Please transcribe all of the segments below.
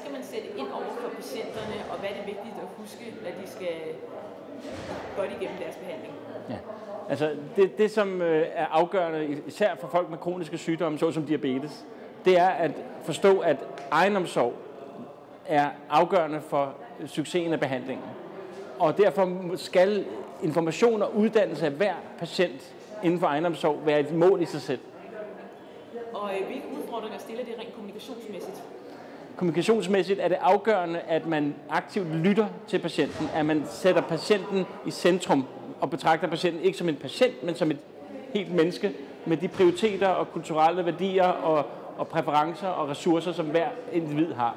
skal man sætte ind over for patienterne, og hvad er det vigtigt at huske, når de skal godt igennem deres behandling? Ja. Altså det, det, som øh, er afgørende, især for folk med kroniske sygdomme, såsom diabetes, det er at forstå, at egenomsorg er afgørende for succesen af behandlingen. Og derfor skal information og uddannelse af hver patient inden for egenomsorg være et mål i sig selv. Og øh, hvilke udfordringer stiller det rent kommunikationsmæssigt? Kommunikationsmæssigt er det afgørende, at man aktivt lytter til patienten, at man sætter patienten i centrum og betragter patienten ikke som en patient, men som et helt menneske med de prioriteter og kulturelle værdier og, og præferencer og ressourcer, som hver individ har.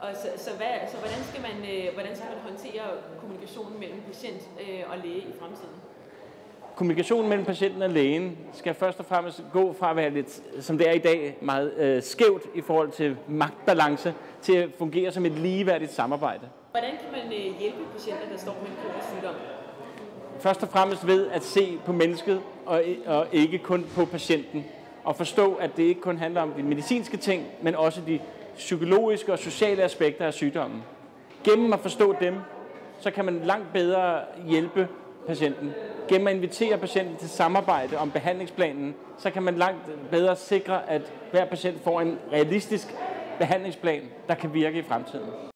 Og så, så, hvad, så hvordan, skal man, øh, hvordan skal man håndtere kommunikationen mellem patient øh, og læge i fremtiden? Kommunikationen mellem patienten og lægen skal først og fremmest gå fra at være lidt, som det er i dag, meget øh, skævt i forhold til magtbalance, til at fungere som et ligeværdigt samarbejde. Hvordan kan man øh, hjælpe patienter, der står med en kronisk sygdom? Først og fremmest ved at se på mennesket og, og ikke kun på patienten. Og forstå, at det ikke kun handler om de medicinske ting, men også de psykologiske og sociale aspekter af sygdommen. Gennem at forstå dem, så kan man langt bedre hjælpe patienten. Gennem at invitere patienten til samarbejde om behandlingsplanen, så kan man langt bedre sikre, at hver patient får en realistisk behandlingsplan, der kan virke i fremtiden.